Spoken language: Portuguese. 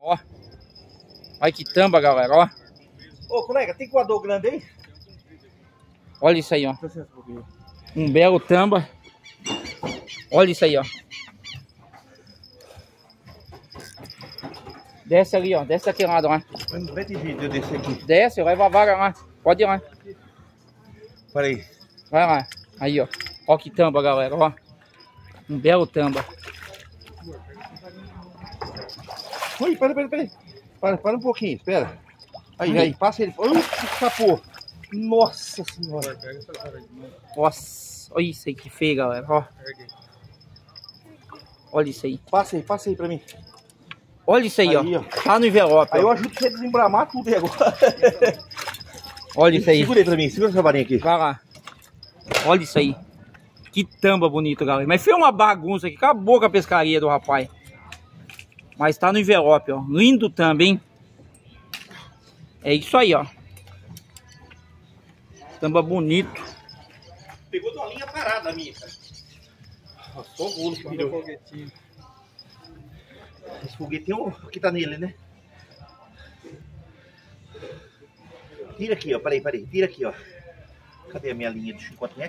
Ó. Olha que tamba, galera, ó. Ô, colega, tem coador grande aí? Olha isso aí, ó. Um belo tamba. Olha isso aí, ó. Desce ali, ó. Desce aquele lado lá. Vai ter vídeo desse aqui. Desce, leva a vaga lá. Pode ir lá. Peraí. Vai lá. Aí, ó. Ó que tamba, galera, ó. Um belo tamba. Ui, pera, pera, pera. Para, para um pouquinho, espera. Aí, aí, passa ele. Ui, escapou. Nossa senhora. Nossa, olha isso aí que feio, galera, ó. Olha isso aí. Passa aí, passa aí pra mim. Olha isso aí, Aí, ó. ó. Tá no envelope, Aí eu ó. ajudo você a desembramar tudo aí agora. Olha isso aí. Segura aí pra mim, segura essa varinha aqui. Vai lá. Olha isso aí. Que tamba bonito, galera. Mas foi uma bagunça aqui. Acabou com a pescaria do rapaz. Mas tá no envelope, ó. Lindo hein? É isso aí, ó. Tamba bonito. Pegou de uma linha parada minha, cara. Só o bolo que virou. Esse foguetinho que tá nele, né? Tira aqui, ó. Peraí, peraí. Tira aqui, ó. Cadê a minha linha de 50 metros?